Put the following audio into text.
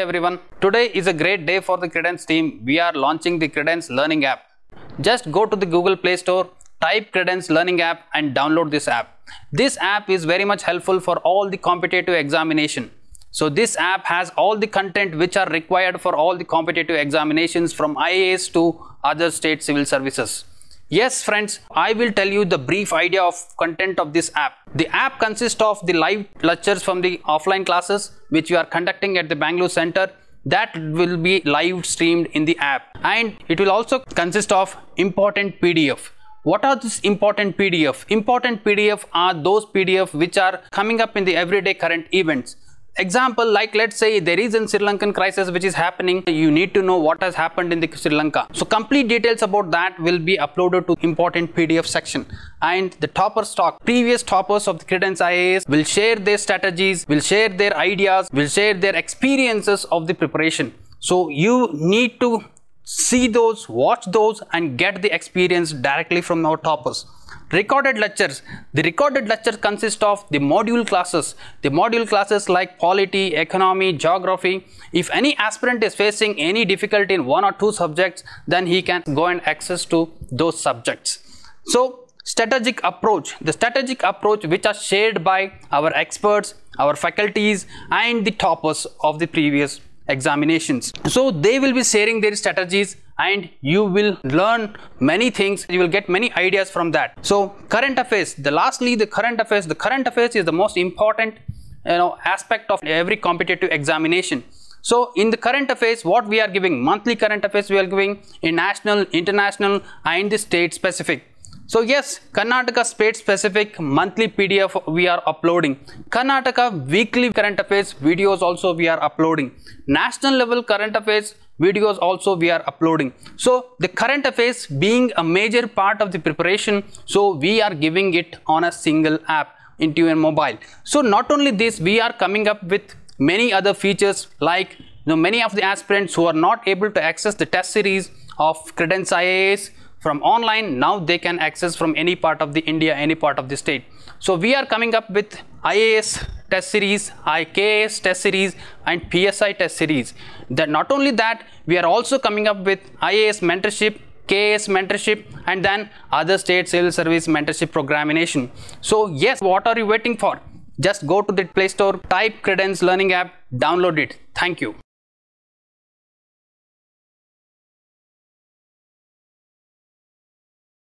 everyone. Today is a great day for the Credence team. We are launching the Credence Learning app. Just go to the Google Play Store, type Credence Learning app and download this app. This app is very much helpful for all the competitive examination. So this app has all the content which are required for all the competitive examinations from IAS to other state civil services. Yes friends, I will tell you the brief idea of content of this app. The app consists of the live lectures from the offline classes which we are conducting at the Bangalore Center that will be live streamed in the app and it will also consist of important PDF. What are these important PDF? Important PDF are those PDF which are coming up in the everyday current events example like let's say there is a sri lankan crisis which is happening you need to know what has happened in the sri lanka. So complete details about that will be uploaded to important pdf section. And the topper stock previous toppers of the credence ias will share their strategies will share their ideas will share their experiences of the preparation. So you need to see those watch those and get the experience directly from our toppers recorded lectures. The recorded lectures consist of the module classes. The module classes like polity economy geography. If any aspirant is facing any difficulty in one or two subjects then he can go and access to those subjects. So strategic approach. The strategic approach which are shared by our experts our faculties and the toppers of the previous examinations. So they will be sharing their strategies and you will learn many things. You will get many ideas from that. So current affairs. The lastly the current affairs. The current affairs is the most important you know aspect of every competitive examination. So in the current affairs what we are giving? Monthly current affairs we are giving in national international and the state specific. So yes, Karnataka state specific monthly PDF we are uploading. Karnataka weekly current affairs videos also we are uploading. National level current affairs videos also we are uploading. So the current affairs being a major part of the preparation, so we are giving it on a single app into your mobile. So not only this, we are coming up with many other features like you know, many of the aspirants who are not able to access the test series of Credence IAS from online now they can access from any part of the India any part of the state so we are coming up with IAS test series IKAS test series and PSI test series. That not only that we are also coming up with IAS mentorship KS mentorship and then other state civil service mentorship programmation so yes what are you waiting for? Just go to the play store type credence learning app download it. Thank you